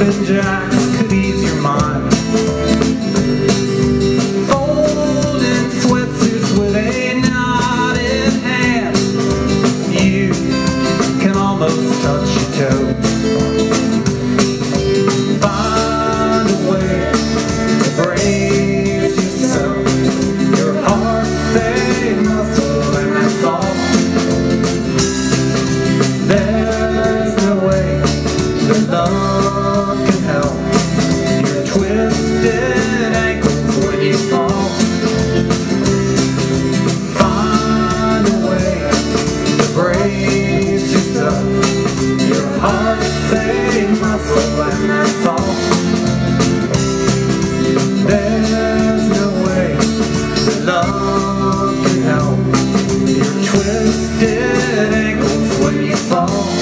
jumping could ease your mind. Folding with a knot in hand. You can almost touch your toes. Fall.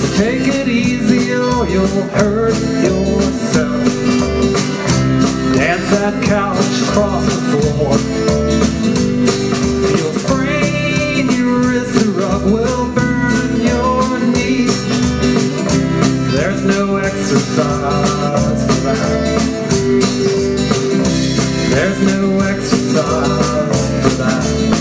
So take it easy or you'll hurt yourself. Dance that couch across the floor. You'll sprain your wrist, the rug will burn your knee. There's no exercise for that. There's no exercise for that.